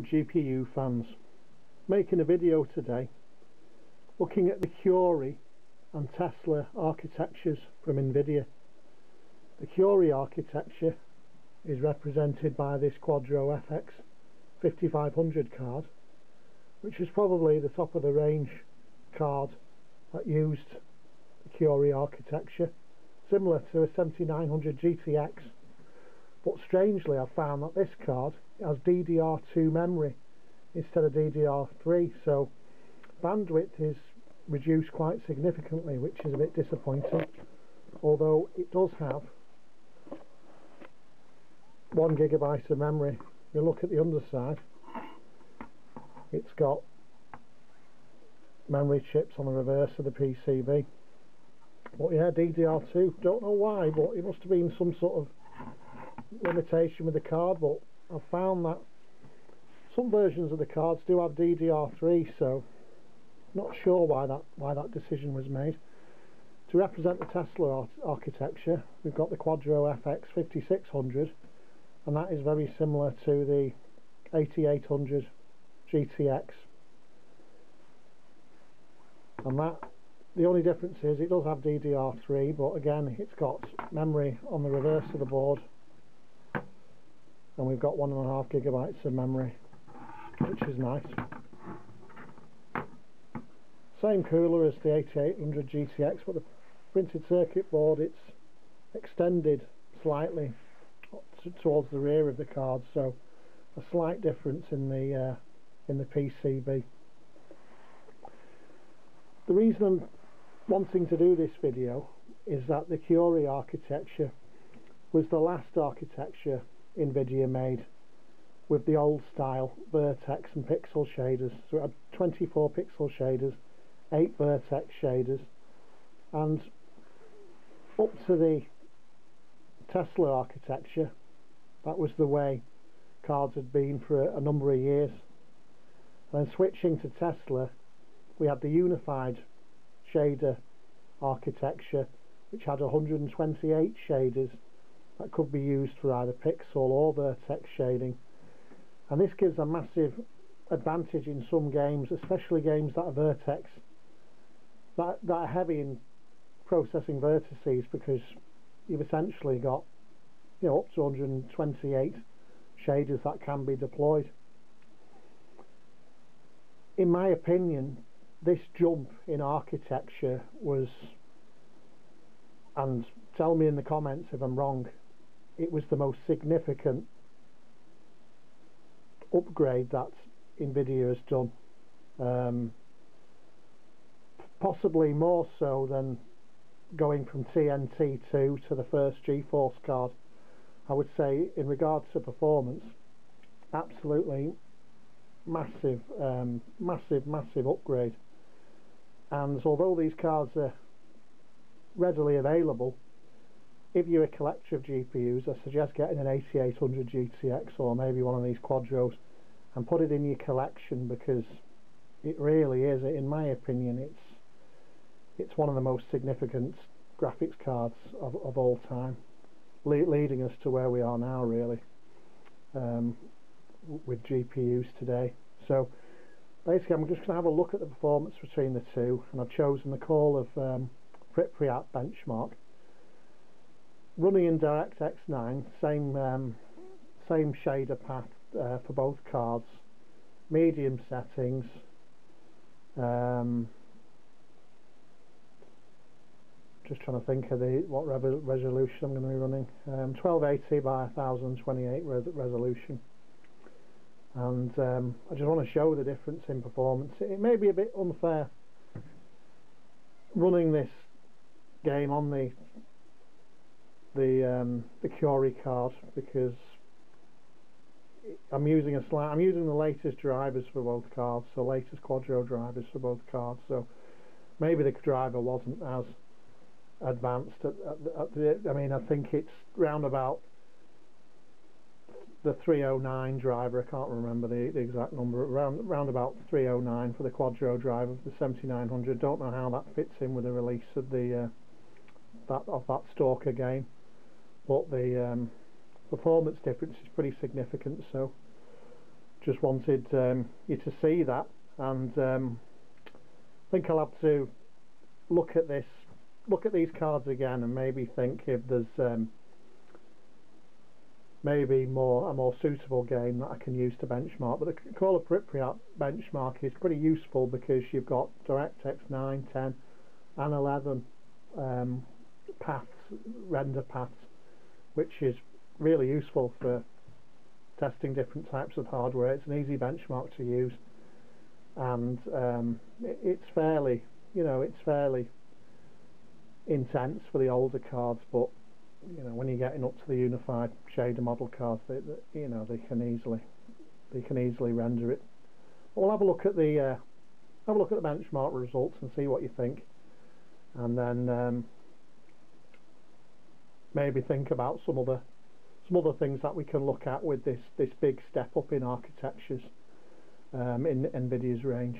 GPU fans, making a video today looking at the Curie and Tesla architectures from Nvidia. The Curie architecture is represented by this Quadro FX 5500 card which is probably the top of the range card that used the Curie architecture similar to a 7900 GTX but strangely I found that this card has DDR2 memory instead of DDR3 so bandwidth is reduced quite significantly which is a bit disappointing. Although it does have one gigabyte of memory. If you look at the underside it's got memory chips on the reverse of the PCB but yeah DDR2 don't know why but it must have been some sort of limitation with the card but I've found that some versions of the cards do have DDR3 so not sure why that why that decision was made. To represent the Tesla ar architecture we've got the Quadro FX 5600 and that is very similar to the 8800 GTX and that the only difference is it does have DDR3 but again it's got memory on the reverse of the board and we've got one and a half gigabytes of memory which is nice. Same cooler as the 8800 GTX but the printed circuit board it's extended slightly towards the rear of the card so a slight difference in the uh, in the PCB the reason I'm wanting to do this video is that the Curie architecture was the last architecture Nvidia made with the old style vertex and pixel shaders. So it had 24 pixel shaders 8 vertex shaders and up to the Tesla architecture that was the way cards had been for a, a number of years. And then switching to Tesla we had the unified shader architecture which had 128 shaders that could be used for either pixel or vertex shading. And this gives a massive advantage in some games especially games that are vertex that, that are heavy in processing vertices because you've essentially got you know up to 128 shaders that can be deployed. In my opinion this jump in architecture was and tell me in the comments if I'm wrong it was the most significant upgrade that Nvidia has done um, possibly more so than going from TNT2 to the first GeForce card I would say in regards to performance absolutely massive um, massive massive upgrade. And although these cards are readily available if you're a collector of GPUs I suggest getting an 8800 GTX or maybe one of these Quadros and put it in your collection because it really is in my opinion it's it's one of the most significant graphics cards of, of all time Le leading us to where we are now really um, with GPUs today. So basically I'm just going to have a look at the performance between the two and I've chosen the call of um, Pripyat benchmark running in DirectX 9 same um, same shader path uh, for both cards. Medium settings um, just trying to think of the what resolution I'm going to be running. Um, 1280 by 1028 res resolution. And um, I just want to show the difference in performance. It may be a bit unfair running this game on the the um, the Curie card because I'm using a slight I'm using the latest drivers for both cards so latest Quadro drivers for both cards so maybe the driver wasn't as advanced at, at, at the, I mean I think it's round about the 309 driver I can't remember the, the exact number around round about 309 for the Quadro driver of the 7900 don't know how that fits in with the release of the uh, that of that Stalker game but the um, performance difference is pretty significant so just wanted um, you to see that and um, I think I'll have to look at this look at these cards again and maybe think if there's um, maybe more a more suitable game that I can use to benchmark. But the Call of Pripyat benchmark is pretty useful because you've got DirectX 9, 10 and 11 um, paths, render paths which is really useful for testing different types of hardware. It's an easy benchmark to use and um, it, it's fairly you know it's fairly intense for the older cards but you know when you're getting up to the unified shader model cards they, you know they can easily they can easily render it. We'll have a look at the uh, have a look at the benchmark results and see what you think. And then um, maybe think about some other some other things that we can look at with this this big step up in architectures um, in NVIDIA's range